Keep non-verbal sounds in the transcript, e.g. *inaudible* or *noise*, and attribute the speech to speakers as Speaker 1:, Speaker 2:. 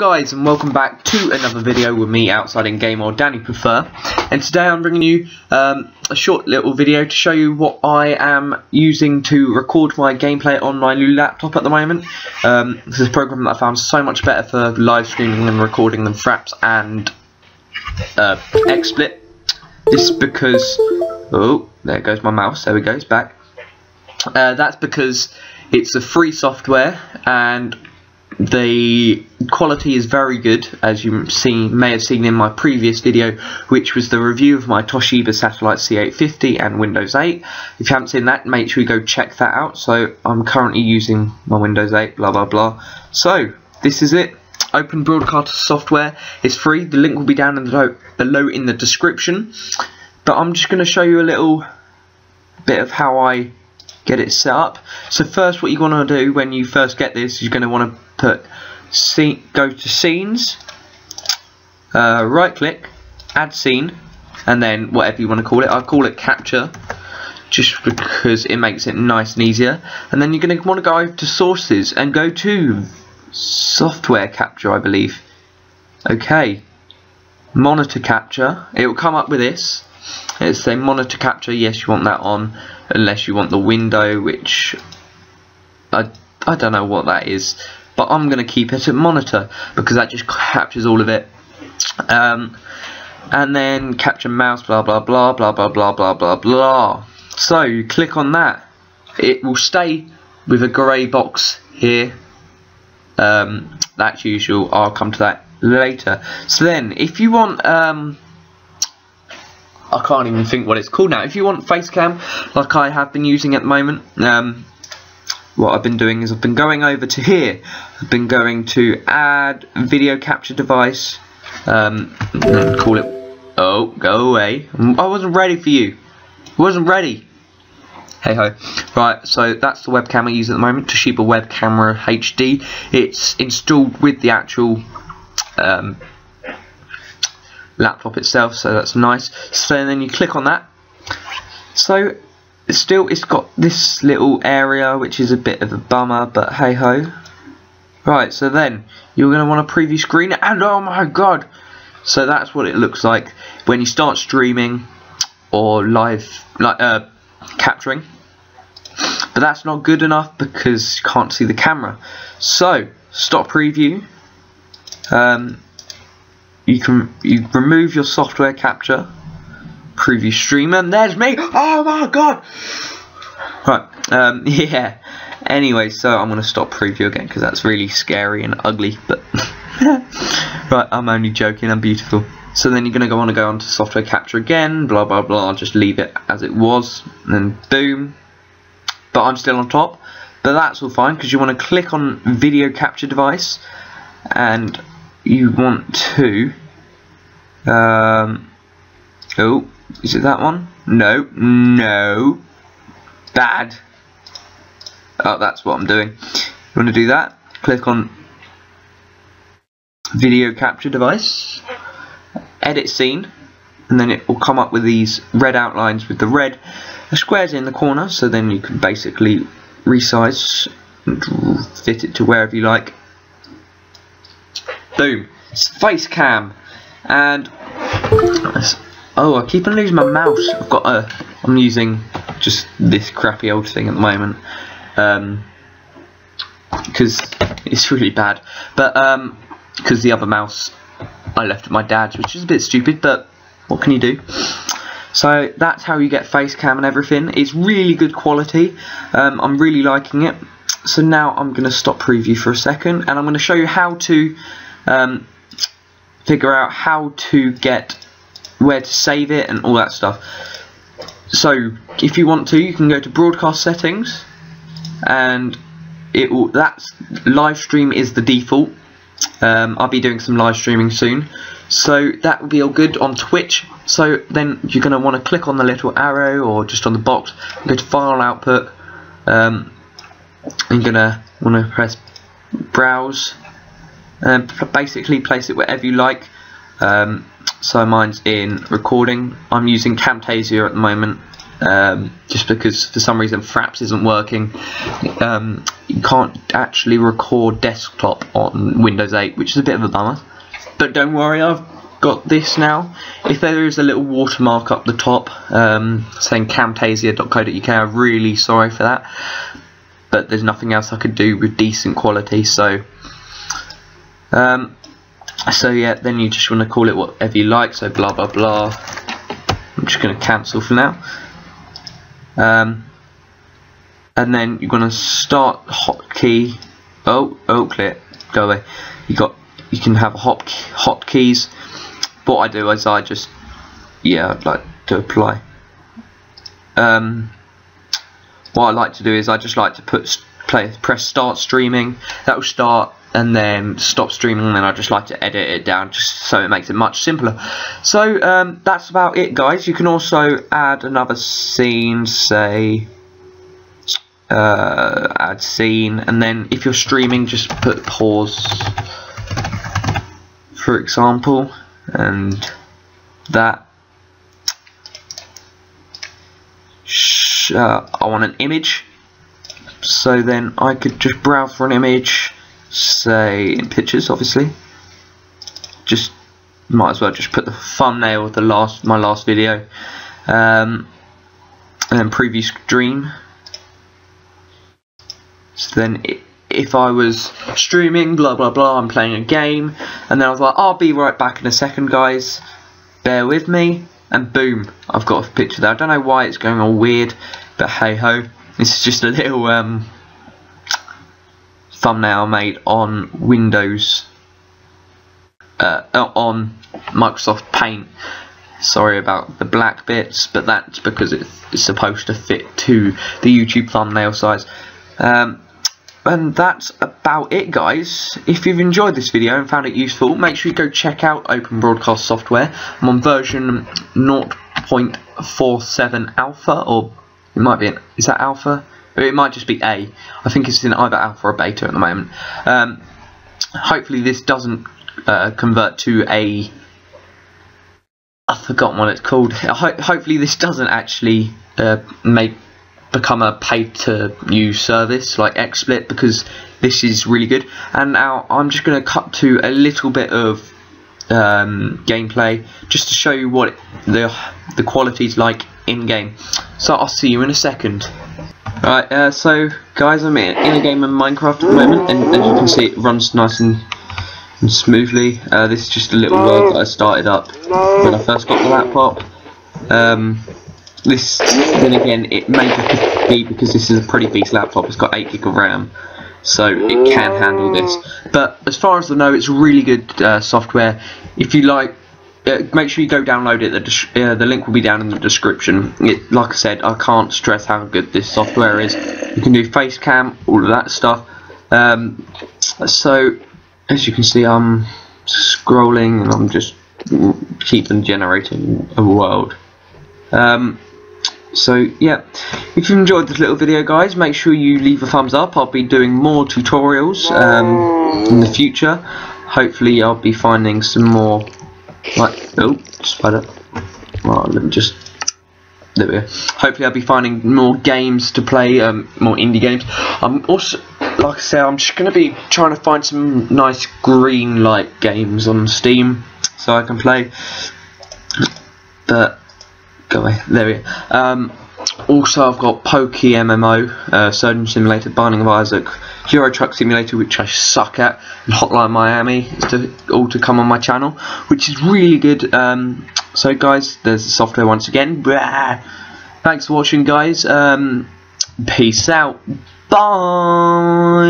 Speaker 1: guys and welcome back to another video with me OutsideInGamer Danny Prefer. And today I'm bringing you um, a short little video to show you what I am using to record my gameplay on my new laptop at the moment. Um, this is a program that I found so much better for live streaming and recording than Fraps and uh, XSplit. This is because oh there goes my mouse there we go it's back. Uh, that's because it's a free software and the quality is very good as you may have seen in my previous video which was the review of my Toshiba Satellite C850 and Windows 8 if you haven't seen that make sure you go check that out. So I'm currently using my Windows 8 blah blah blah. So this is it. Open broadcaster software. Is free. The link will be down in the below in the description. But I'm just going to show you a little bit of how I get it set up. So first what you want to do when you first get this, you're going to want to put scene, go to scenes, uh, right click, add scene, and then whatever you want to call it. I'll call it capture just because it makes it nice and easier. And then you're going to want to go over to sources and go to software capture I believe. Okay, monitor capture. It will come up with this it's a monitor capture, yes you want that on, unless you want the window, which I, I don't know what that is, but I'm going to keep it at monitor, because that just captures all of it. Um, and then capture mouse, blah blah blah, blah blah blah blah blah blah. So you click on that, it will stay with a grey box here. Um, that's usual, I'll come to that later. So then, if you want... Um, I can't even think what it's called now. If you want Facecam, like I have been using at the moment, um, what I've been doing is I've been going over to here. I've been going to add video capture device, um, call it, oh, go away. I wasn't ready for you. I wasn't ready. Hey ho. Right, so that's the webcam I use at the moment, Toshiba Web Camera HD. It's installed with the actual um, laptop itself so that's nice. So then you click on that. So still it's got this little area which is a bit of a bummer but hey ho. Right so then you're going to want to preview screen and oh my god! So that's what it looks like when you start streaming or live like uh, capturing. But that's not good enough because you can't see the camera. So stop preview. Um, you can you remove your software capture preview stream and there's me! Oh my god! Right um, *laughs* yeah. Anyway so I'm gonna stop preview again because that's really scary and ugly but *laughs* right I'm only joking I'm beautiful. So then you're gonna go on to go on to software capture again blah blah blah just leave it as it was and boom. But I'm still on top. But that's all fine because you want to click on video capture device and you want to um, oh is it that one? No no. Bad. Oh that's what I'm doing. You want to do that? Click on video capture device edit scene and then it will come up with these red outlines with the red squares in the corner. So then you can basically resize and fit it to wherever you like Boom. Face cam. And oh, I keep on losing my mouse. I've got a. I'm using just this crappy old thing at the moment. Um, because it's really bad. But um, because the other mouse I left at my dad's, which is a bit stupid, but what can you do? So that's how you get face cam and everything. It's really good quality. Um, I'm really liking it. So now I'm going to stop preview for a second and I'm going to show you how to um, figure out how to get where to save it and all that stuff. So if you want to, you can go to broadcast settings, and it will. That's live stream is the default. Um, I'll be doing some live streaming soon, so that will be all good on Twitch. So then you're going to want to click on the little arrow or just on the box, go to File Output. Um, you're going to want to press Browse and basically place it wherever you like um, so mine's in recording I'm using Camtasia at the moment um, just because for some reason Fraps isn't working. Um, you can't actually record desktop on Windows 8, which is a bit of a bummer. But don't worry, I've got this now. If there is a little watermark up the top um, saying camtasia.co.uk, I'm really sorry for that. But there's nothing else I could do with decent quality, so. Um, so yeah, then you just want to call it whatever you like. So blah blah blah. I'm just going to cancel for now. Um, and then you're going to start hotkey. Oh, oh, clear. Go away. You got. You can have hot hotkeys what I do is I just yeah I'd like to apply um, what I like to do is I just like to put play press start streaming that will start and then stop streaming and then I just like to edit it down just so it makes it much simpler. So um, that's about it guys. You can also add another scene say uh, add scene and then if you're streaming just put pause for example and that. Uh, I want an image. So then I could just browse for an image say in pictures obviously. Just might as well just put the thumbnail of the last my last video. Um, and then preview stream. So then if I was streaming, blah blah blah, I'm playing a game, and then I was like, I'll be right back in a second, guys. Bear with me, and boom, I've got a picture there. I don't know why it's going all weird, but hey ho, this is just a little um, thumbnail made on Windows, uh, on Microsoft Paint. Sorry about the black bits, but that's because it's supposed to fit to the YouTube thumbnail size. Um, and that's about it guys if you've enjoyed this video and found it useful make sure you go check out open broadcast software I'm on version 0.47 alpha or it might be an, is that alpha it might just be A. I think it's in either alpha or beta at the moment. Um, hopefully this doesn't uh, convert to a I've forgotten what it's called. Ho hopefully this doesn't actually uh, make become a paid to use service like XSplit because this is really good. And now I'm just going to cut to a little bit of um, gameplay just to show you what the the quality is like in game so I'll see you in a second Alright, uh, so guys I'm in, in a game of Minecraft at the moment and as you can see it runs nice and, and smoothly uh, this is just a little world that I started up when I first got the laptop um, this, then again, it may be because this is a pretty beast laptop. It's got 8 gig of RAM, so it can handle this. But as far as I know, it's really good uh, software. If you like, uh, make sure you go download it. The, uh, the link will be down in the description. It, like I said, I can't stress how good this software is. You can do face cam, all of that stuff. Um, so, as you can see, I'm scrolling and I'm just keeping generating a world. Um, so yeah if you enjoyed this little video guys make sure you leave a thumbs up I'll be doing more tutorials um, in the future hopefully I'll be finding some more like oh spider. Well let me just there we go. Hopefully I'll be finding more games to play um, more indie games. I'm also like I said I'm just gonna be trying to find some nice Greenlight games on Steam so I can play. But go away. There we go. Um, also, I've got PokeMMO, uh, Surgeon Simulator, Binding of Isaac, Euro Truck Simulator, which I suck at, and Hotline Miami, to, all to come on my channel, which is really good. Um, so, guys, there's the software once again. Blah. Thanks for watching, guys. Um, peace out. Bye.